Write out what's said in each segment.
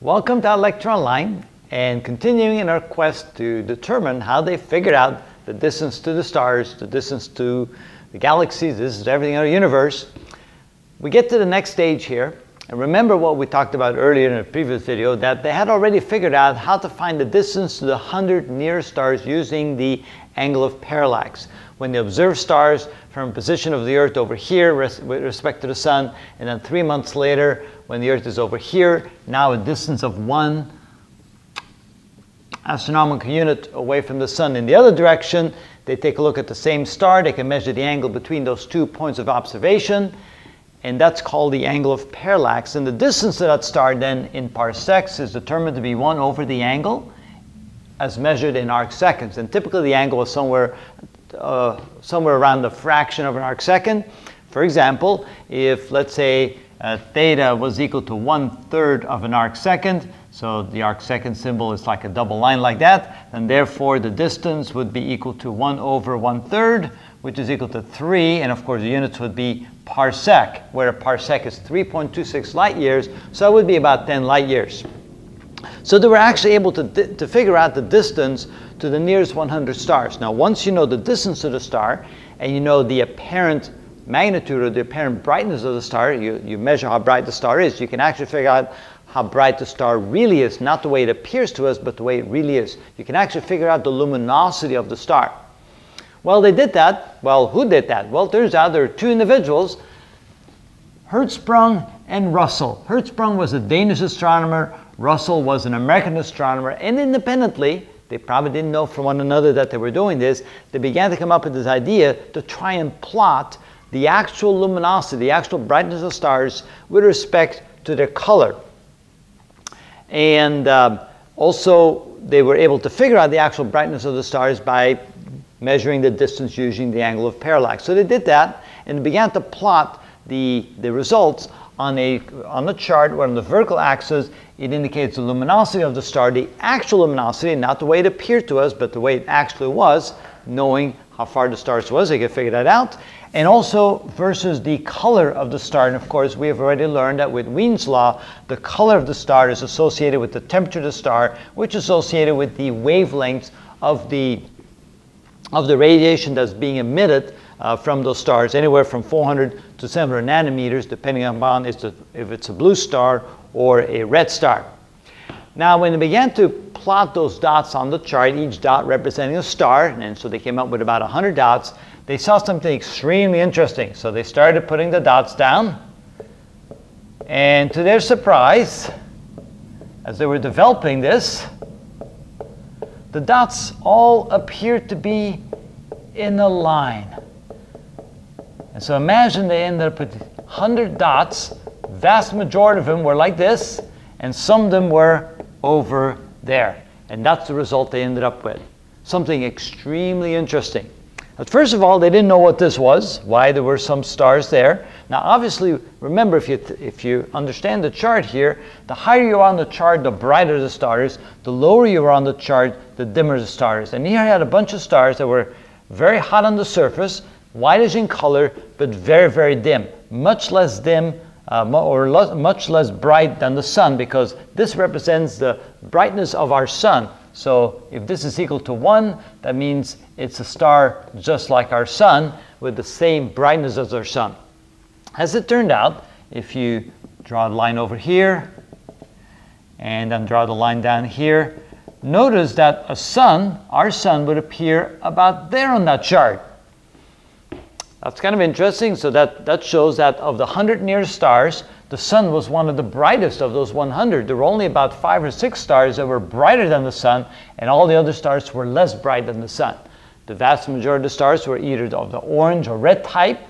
Welcome to ilectureonline and continuing in our quest to determine how they figured out the distance to the stars, the distance to the galaxies, this is everything in our universe. We get to the next stage here and remember what we talked about earlier in a previous video that they had already figured out how to find the distance to the 100 nearest stars using the angle of parallax. When they observe stars from a position of the Earth over here res with respect to the Sun, and then three months later when the Earth is over here, now a distance of one astronomical unit away from the Sun in the other direction. They take a look at the same star, they can measure the angle between those two points of observation, and that's called the angle of parallax. And the distance to that star then in parsecs is determined to be 1 over the angle as measured in arc seconds. And typically the angle is somewhere, uh, somewhere around the fraction of an arc second. For example, if let's say uh, theta was equal to one third of an arc second, so the arc second symbol is like a double line like that, and therefore the distance would be equal to 1 over one third, which is equal to 3, and of course the units would be parsec, where a parsec is 3.26 light years, so it would be about 10 light years. So they were actually able to, to figure out the distance to the nearest 100 stars. Now once you know the distance to the star, and you know the apparent magnitude or the apparent brightness of the star, you, you measure how bright the star is, you can actually figure out how bright the star really is, not the way it appears to us, but the way it really is. You can actually figure out the luminosity of the star. Well, they did that. Well, who did that? Well, turns out there are two individuals, Hertzsprung and Russell. Hertzsprung was a Danish astronomer, Russell was an American astronomer, and independently, they probably didn't know from one another that they were doing this, they began to come up with this idea to try and plot the actual luminosity, the actual brightness of stars with respect to their color. And uh, also, they were able to figure out the actual brightness of the stars by measuring the distance using the angle of parallax. So they did that and began to plot the, the results on a, on a chart where on the vertical axis it indicates the luminosity of the star, the actual luminosity, not the way it appeared to us, but the way it actually was, knowing how far the stars was, they could figure that out and also versus the color of the star. And of course, we have already learned that with Wien's law, the color of the star is associated with the temperature of the star, which is associated with the wavelengths of the, of the radiation that's being emitted uh, from those stars, anywhere from 400 to 700 nanometers, depending upon if it's a blue star or a red star. Now, when they began to plot those dots on the chart, each dot representing a star, and so they came up with about 100 dots, they saw something extremely interesting. So they started putting the dots down. And to their surprise, as they were developing this, the dots all appeared to be in a line. And so imagine they ended up with 100 dots. Vast majority of them were like this, and some of them were over there. And that's the result they ended up with. Something extremely interesting. But first of all, they didn't know what this was, why there were some stars there. Now, obviously, remember, if you, if you understand the chart here, the higher you are on the chart, the brighter the star is. The lower you are on the chart, the dimmer the star is. And here I had a bunch of stars that were very hot on the surface, whitish in color, but very, very dim. Much less dim uh, or much less bright than the sun because this represents the brightness of our sun. So if this is equal to 1, that means it's a star just like our sun with the same brightness as our sun. As it turned out, if you draw a line over here and then draw the line down here, notice that a sun, our sun, would appear about there on that chart. That's kind of interesting. So that, that shows that of the 100 nearest stars, the sun was one of the brightest of those 100. There were only about five or six stars that were brighter than the sun, and all the other stars were less bright than the sun. The vast majority of the stars were either of the orange or red type,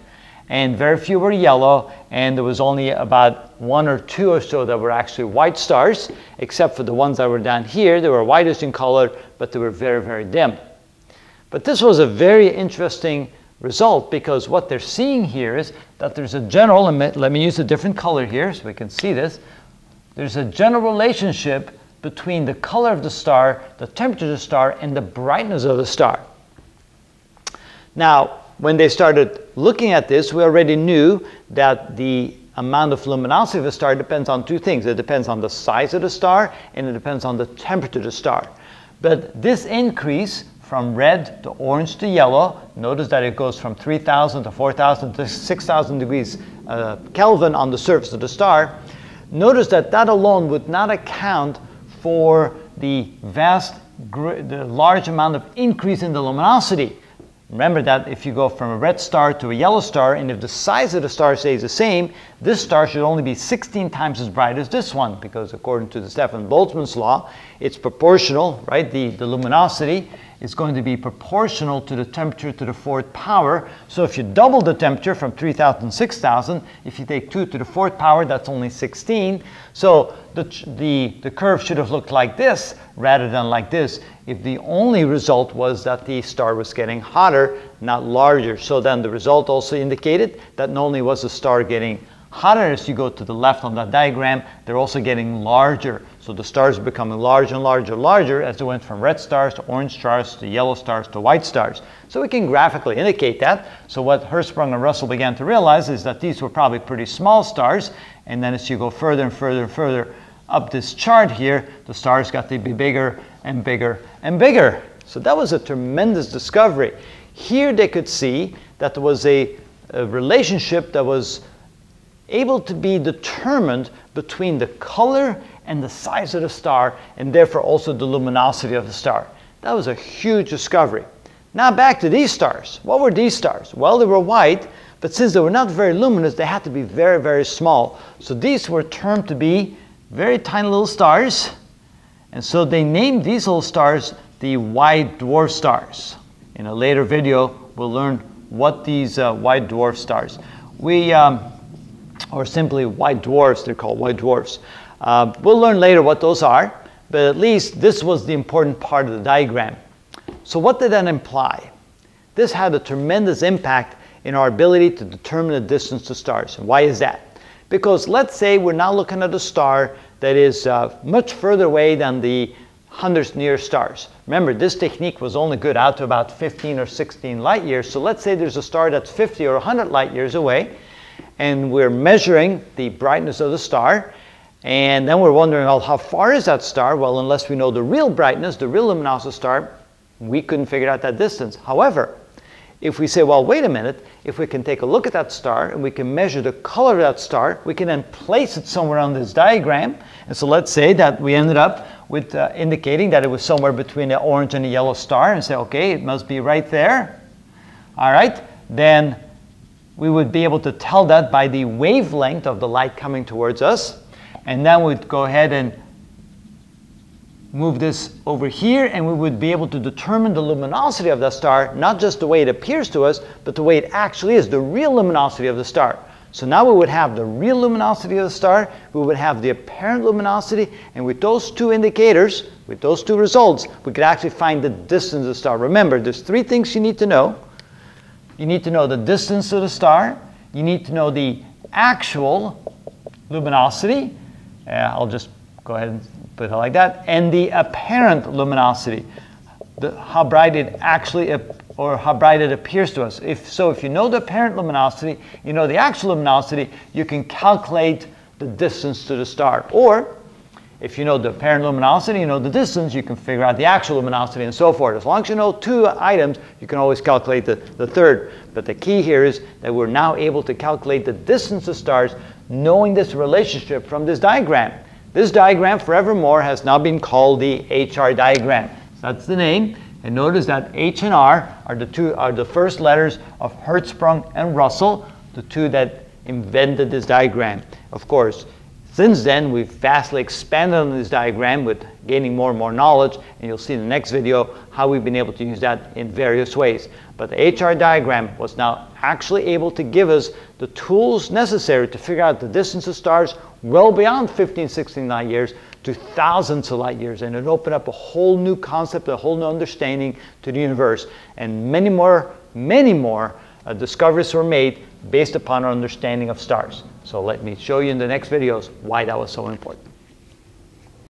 and very few were yellow, and there was only about one or two or so that were actually white stars, except for the ones that were down here. They were whitish in color, but they were very, very dim. But this was a very interesting result because what they're seeing here is that there's a general, let me use a different color here so we can see this. There's a general relationship between the color of the star, the temperature of the star, and the brightness of the star. Now, when they started looking at this, we already knew that the amount of luminosity of a star depends on two things. It depends on the size of the star and it depends on the temperature of the star. But this increase from red to orange to yellow, notice that it goes from 3,000 to 4,000 to 6,000 degrees uh, Kelvin on the surface of the star. Notice that that alone would not account for the vast, the large amount of increase in the luminosity. Remember that if you go from a red star to a yellow star, and if the size of the star stays the same, this star should only be 16 times as bright as this one, because according to the Stefan Boltzmann's law, it's proportional, right? The, the luminosity is going to be proportional to the temperature to the fourth power. So if you double the temperature from 3,000 to 6,000, if you take 2 to the fourth power, that's only 16. So the, the, the curve should have looked like this rather than like this if the only result was that the star was getting hotter, not larger. So then the result also indicated that not only was the star getting hotter as you go to the left on that diagram, they're also getting larger. So the stars are becoming larger and larger and larger as they went from red stars to orange stars to yellow stars to white stars. So we can graphically indicate that. So what Hertzsprung and Russell began to realize is that these were probably pretty small stars. And then as you go further and further and further up this chart here, the stars got to be bigger and bigger and bigger. So that was a tremendous discovery. Here they could see that there was a, a relationship that was able to be determined between the color and the size of the star, and therefore also the luminosity of the star. That was a huge discovery. Now back to these stars. What were these stars? Well, they were white, but since they were not very luminous, they had to be very, very small. So these were termed to be very tiny little stars. And so they named these little stars the white dwarf stars. In a later video, we'll learn what these uh, white dwarf stars. We, um, or simply white dwarfs, they're called white dwarfs. Uh, we'll learn later what those are, but at least this was the important part of the diagram. So what did that imply? This had a tremendous impact in our ability to determine the distance to stars. And why is that? Because let's say we're now looking at a star that is uh, much further away than the hundredth nearest stars. Remember, this technique was only good out to about 15 or 16 light years. So let's say there's a star that's 50 or 100 light years away, and we're measuring the brightness of the star. And then we're wondering, well, how far is that star? Well, unless we know the real brightness, the real luminosity of the star, we couldn't figure out that distance. However, if we say, well, wait a minute, if we can take a look at that star and we can measure the color of that star, we can then place it somewhere on this diagram. And so let's say that we ended up with uh, indicating that it was somewhere between the orange and the yellow star and say, okay, it must be right there. All right, then we would be able to tell that by the wavelength of the light coming towards us. And then we'd go ahead and move this over here and we would be able to determine the luminosity of the star, not just the way it appears to us, but the way it actually is, the real luminosity of the star. So now we would have the real luminosity of the star, we would have the apparent luminosity, and with those two indicators, with those two results, we could actually find the distance of the star. Remember, there's three things you need to know. You need to know the distance of the star, you need to know the actual luminosity, I'll just go ahead and put it like that, and the apparent luminosity, the, how bright it actually or how bright it appears to us. If so, if you know the apparent luminosity, you know the actual luminosity, you can calculate the distance to the star. Or if you know the apparent luminosity, you know the distance, you can figure out the actual luminosity and so forth. As long as you know two items, you can always calculate the, the third. But the key here is that we're now able to calculate the distance of stars knowing this relationship from this diagram. This diagram forevermore has now been called the HR diagram. That's the name. And notice that H and R are the two are the first letters of Hertzsprung and Russell, the two that invented this diagram. Of course, since then we've vastly expanded on this diagram with gaining more and more knowledge, and you'll see in the next video how we've been able to use that in various ways. But the HR diagram was now actually able to give us the tools necessary to figure out the distance of stars well beyond 15, 16 light years to thousands of light years. And it opened up a whole new concept, a whole new understanding to the universe. And many more, many more uh, discoveries were made based upon our understanding of stars. So let me show you in the next videos why that was so important.